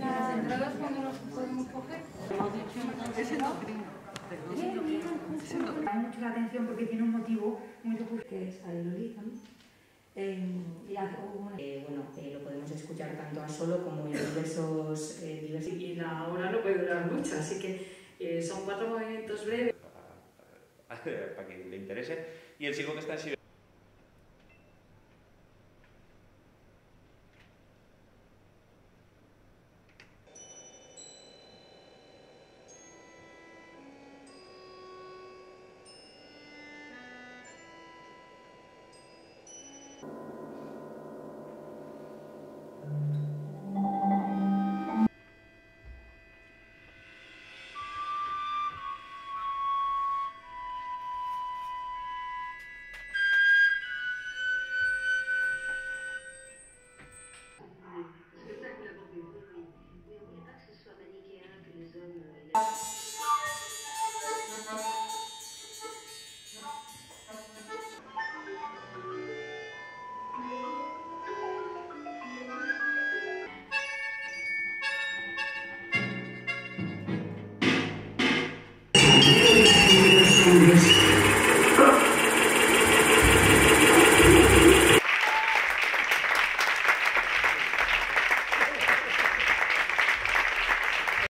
Las entradas cuando las podemos coger. Me mucho la atención porque tiene un motivo muy recurrente que es Lolita, em, eh, bueno, eh, lo podemos escuchar tanto a solo como en diversos... Eh, diversos... Y la hora no puede durar mucho, así que eh, son cuatro movimientos breves. Para, para, que le interese. Y el segundo que está en